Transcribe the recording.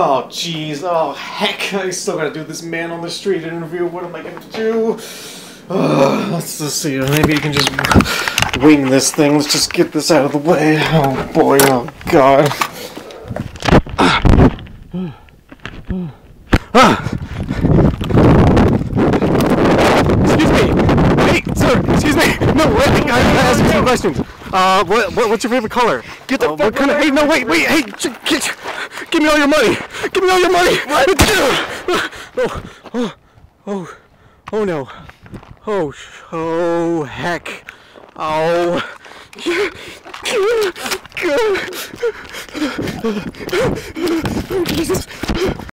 Oh, jeez. Oh, heck. I still gotta do this man on the street interview. What am I gonna do? Uh, let's just see. Maybe you can just wing this thing. Let's just get this out of the way. Oh, boy. Oh, God. Excuse me. Hey, sir. Excuse me. No, wait. I gotta ask you some questions. Uh, what, what what's your favorite color? Get the what kind of? Hey, no, wait, wait. Hey, give me all your money. Give me all your money. What? Oh, oh, oh, oh no. Oh, oh, heck. Oh. Jesus.